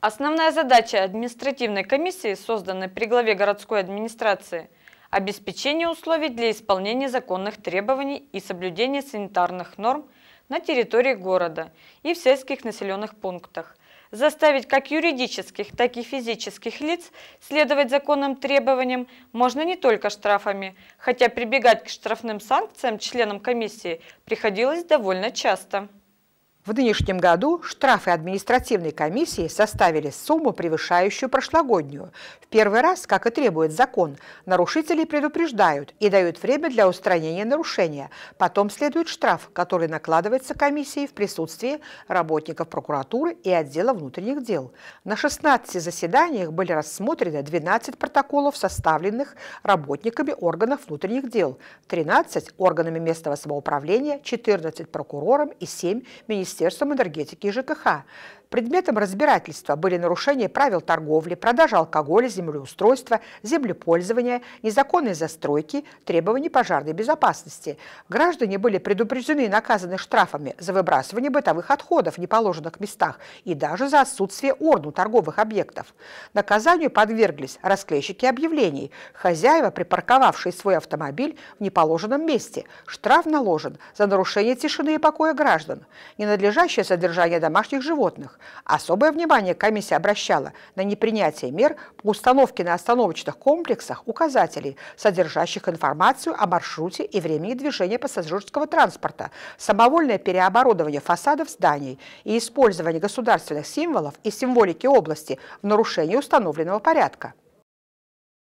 Основная задача административной комиссии, созданной при главе городской администрации – обеспечение условий для исполнения законных требований и соблюдения санитарных норм на территории города и в сельских населенных пунктах, заставить как юридических, так и физических лиц следовать законным требованиям можно не только штрафами, хотя прибегать к штрафным санкциям членам комиссии приходилось довольно часто. В нынешнем году штрафы административной комиссии составили сумму, превышающую прошлогоднюю. В первый раз, как и требует закон, нарушителей предупреждают и дают время для устранения нарушения. Потом следует штраф, который накладывается комиссией в присутствии работников прокуратуры и отдела внутренних дел. На 16 заседаниях были рассмотрены 12 протоколов, составленных работниками органов внутренних дел, 13 органами местного самоуправления, 14 прокурором и 7 министерством Министерством энергетики и ЖКХ. Предметом разбирательства были нарушения правил торговли, продажи алкоголя, землеустройства, землепользования, незаконной застройки, требований пожарной безопасности. Граждане были предупреждены и наказаны штрафами за выбрасывание бытовых отходов в неположенных местах и даже за отсутствие урн у торговых объектов. Наказанию подверглись расклейщики объявлений, хозяева, припарковавшие свой автомобиль в неположенном месте. Штраф наложен за нарушение тишины и покоя граждан, ненадлежащее содержание домашних животных, Особое внимание комиссия обращала на непринятие мер по установке на остановочных комплексах указателей, содержащих информацию о маршруте и времени движения пассажирского транспорта, самовольное переоборудование фасадов зданий и использование государственных символов и символики области в нарушении установленного порядка.